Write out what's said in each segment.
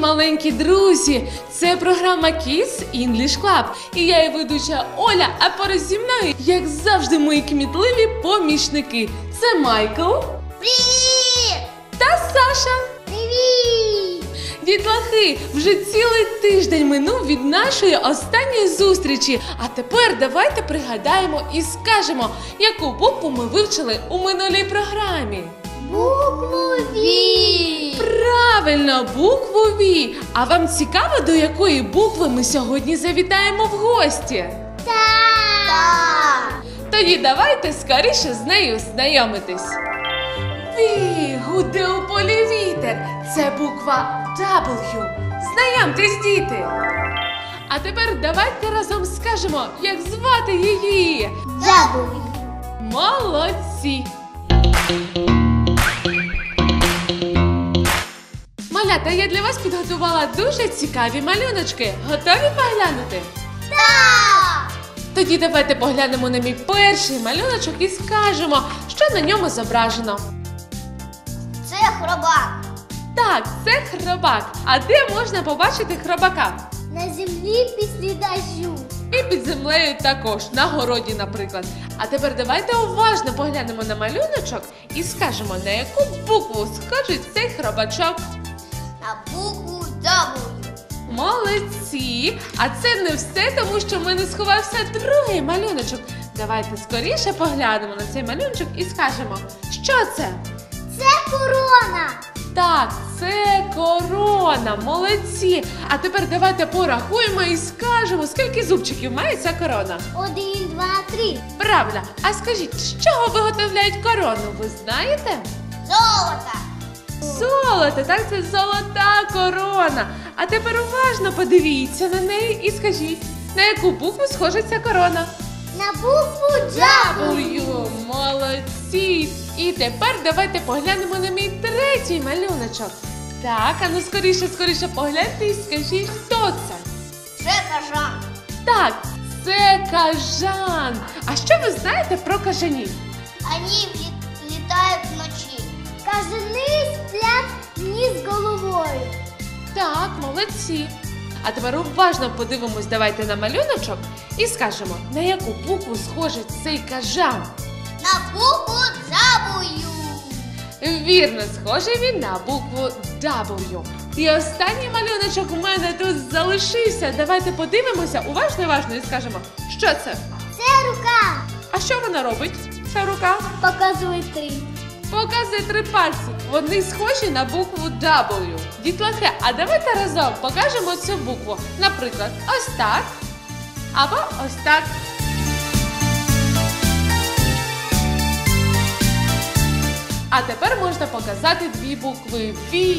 маленькі друзі! Це програма Kids English Club. І я її ведуча Оля, а поруч зі мною, як завжди, мої кмітливі помічники. Це Майкл Привіт! та Саша. Привіт! Дітлахи, вже цілий тиждень минув від нашої останньої зустрічі. А тепер давайте пригадаємо і скажемо, яку букву ми вивчили у минулій програмі. Букву Ві! Правильно, букву Ві. А вам цікаво, до якої букви ми сьогодні завітаємо в гості? Так! Тоді давайте скоріше з нею знайомитись. Ві, гуде у полі вітер. Це буква W. Знайомтесь, діти. А тепер давайте разом скажемо, як звати її. Дабл. Молодці! Малята, я для вас підготувала дуже цікаві малюночки. Готові поглянути? Так! Тоді давайте поглянемо на мій перший малюночок і скажемо, що на ньому зображено. Це хробак. Так, це хробак. А де можна побачити хробака? На землі після дождю. І під землею також, на городі, наприклад. А тепер давайте уважно поглянемо на малюночок і скажемо, на яку букву схожий цей хробачок. На букву W. Молодці! А це не все, тому що в мене сховався другий малюночок. Давайте скоріше поглянемо на цей малюночок і скажемо, що це? Це корона. Так, це корона. Молодці! А тепер давайте порахуємо і скажемо, скільки зубчиків має ця корона. Один, два, три. Правильно, а скажіть, з чого виготовляють корону? Ви знаєте? Золото. Золото, так це золота корона. А тепер уважно подивіться на неї і скажіть, на яку букву схожа ця корона? На букву W. Молодці! І тепер давайте поглянемо на мій третій малюночок. Так, а ну скоріше, скоріше погляньте і скажіть, хто це? Це кажан. Так, це кажан. А що ви знаєте про кажанів? Они летают вночі. Кажани вниз головою. Так, молодці. А тепер уважно подивимось, давайте на малюночок і скажемо, на яку букву схожий цей кажан. На букву W. Вірно, схожий він на букву W. І останній малюночок у мене тут залишився. Давайте подивимося уважно, уважно і скажемо, що це? Це рука. А що вона робить? Ця рука Показує три. Показує три пальці. Вони схожі на букву W. Дітлахи, а давайте разом покажемо цю букву. Наприклад, ось так. Або ось так. А тепер можна показати дві букви V,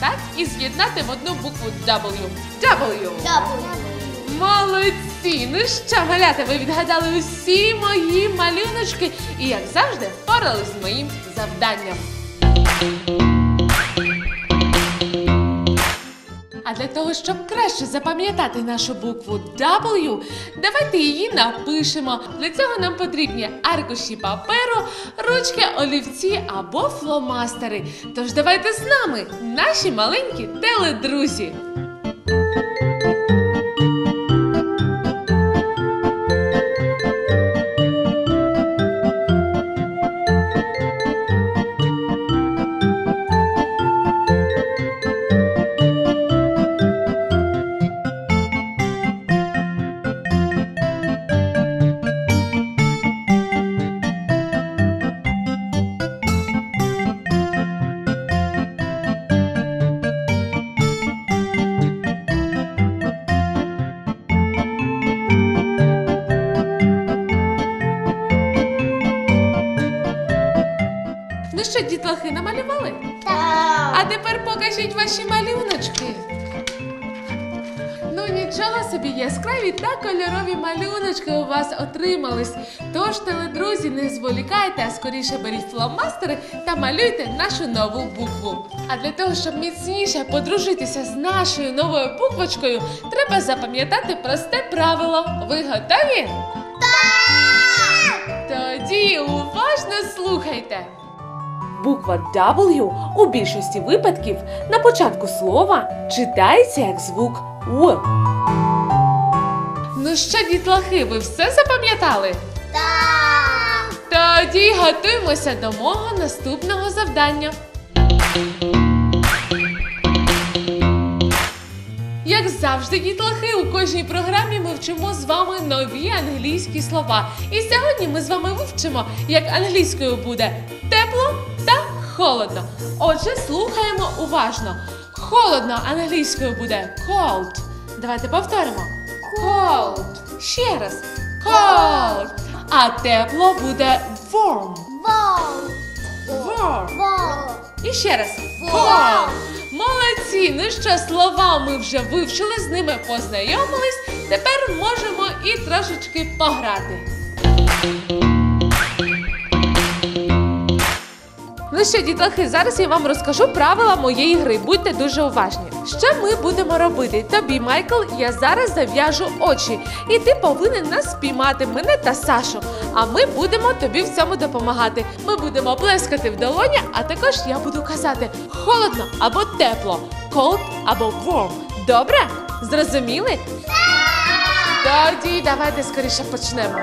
так? І з'єднати в одну букву W. W. W. Молодці! Ну що, малята, ви відгадали усі мої малюночки і, як завжди, впорались з моїм завданням. А для того, щоб краще запам'ятати нашу букву W, давайте її напишемо. Для цього нам потрібні аркуші паперу, ручки, олівці або фломастери. Тож давайте з нами, наші маленькі теледрузі. Ну що, дітлахи, намалювали? А тепер покажіть ваші малюночки. Ну нічого собі, яскраві та кольорові малюночки у вас отримались. Тож, теледрузі, не зволікайте, а скоріше беріть фломастери та малюйте нашу нову букву. А для того, щоб міцніше подружитися з нашою новою буквочкою, треба запам'ятати просте правило. Ви готові? Так. Тоді уважно слухайте. Буква W у більшості випадків на початку слова читається як звук В. Ну що, дітлахи, ви все запам'ятали? Так. Тоді готуємося до мого наступного завдання. Як завжди, дітлахи, у кожній програмі ми вчимо з вами нові англійські слова. І сьогодні ми з вами вивчимо, як англійською буде та холодно. Отже, слухаємо уважно. Холодно англійською буде cold. Давайте повторимо. Cold. Ще раз. Cold. А тепло буде warm. Бол. Warm. Бол. І ще раз. Warm. Warm. Молодці! Ну що, слова ми вже вивчили, з ними познайомились. Тепер можемо і трошечки пограти. Ну що, дітлахи, зараз я вам розкажу правила моєї гри. Будьте дуже уважні. Що ми будемо робити? Тобі, Майкл, я зараз зав'яжу очі, і ти повинен нас спіймати, мене та Сашу. А ми будемо тобі в цьому допомагати. Ми будемо плескати в долоні, а також я буду казати холодно або тепло, cold або warm. Добре? Зрозуміли? Тоді давайте скоріше почнемо.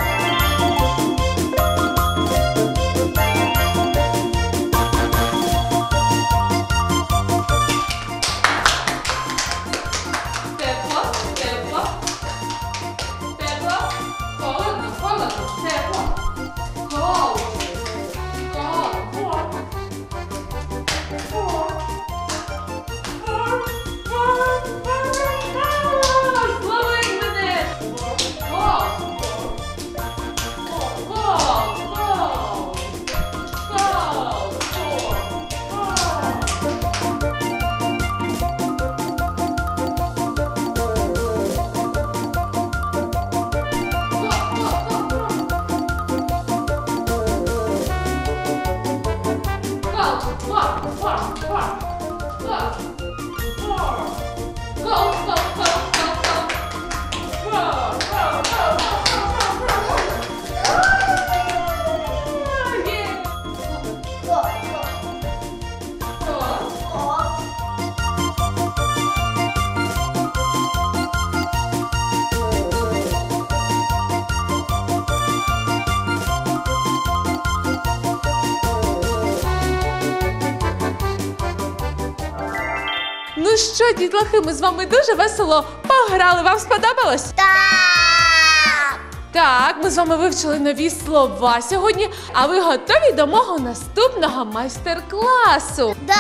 Що, дітлахи, ми з вами дуже весело пограли. Вам сподобалось? Так. Так, ми з вами вивчили нові слова сьогодні. А ви готові до мого наступного майстер-класу? Да.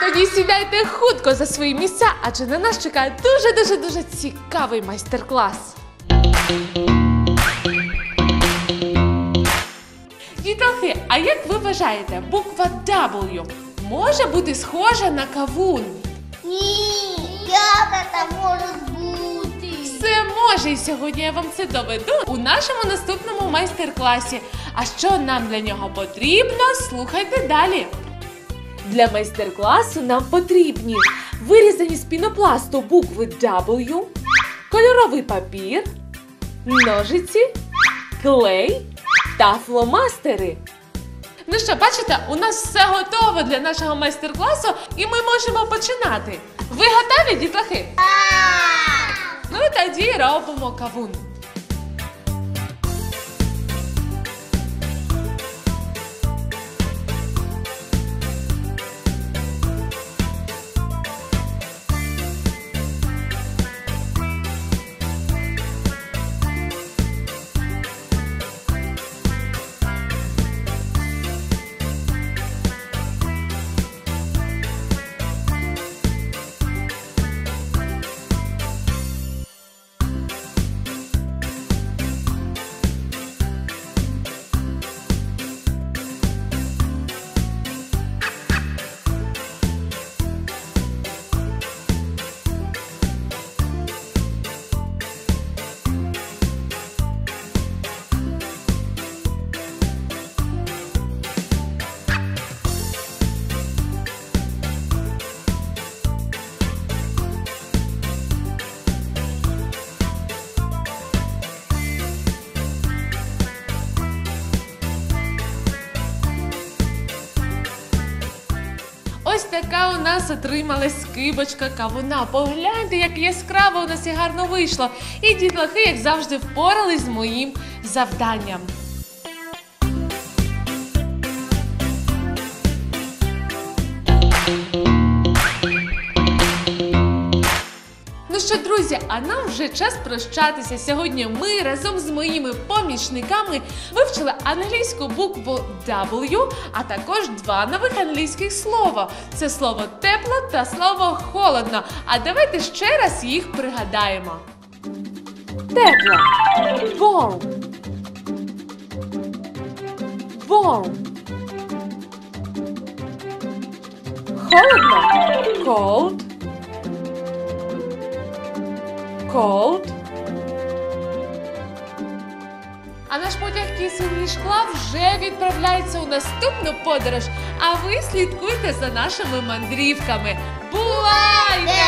Тоді сідайте хутко за свої місця, адже на нас чекає дуже дуже дуже цікавий майстер-клас. Дітлахи, а як ви вважаєте, буква W може бути схожа на кавун? Ні. Як це може бути? Все може, і сьогодні я вам це доведу у нашому наступному майстер-класі. А що нам для нього потрібно, слухайте далі. Для майстер-класу нам потрібні вирізані з пінопласту букви W, кольоровий папір, ножиці, клей та фломастери. Ну що, бачите, у нас все готово для нашого майстер-класу, і ми можемо починати. Ви готові, дітлахи? Так. Ну тоді робимо кавун. Така у нас отрималась скибочка кавуна. Погляньте, як яскраво у нас і гарно вийшло. І дітлахи, як завжди, впорались з моїм завданням. Друзі, а нам вже час прощатися. Сьогодні ми разом з моїми помічниками вивчили англійську букву W, а також два нових англійських слова. Це слово тепло та слово холодно. А давайте ще раз їх пригадаємо. Тепло. Warm. Warm. Холодно. Cold. Cold. А наш потяг кисельні шкла вже відправляється у наступну подорож. А ви слідкуйте за нашими мандрівками. Бувайте!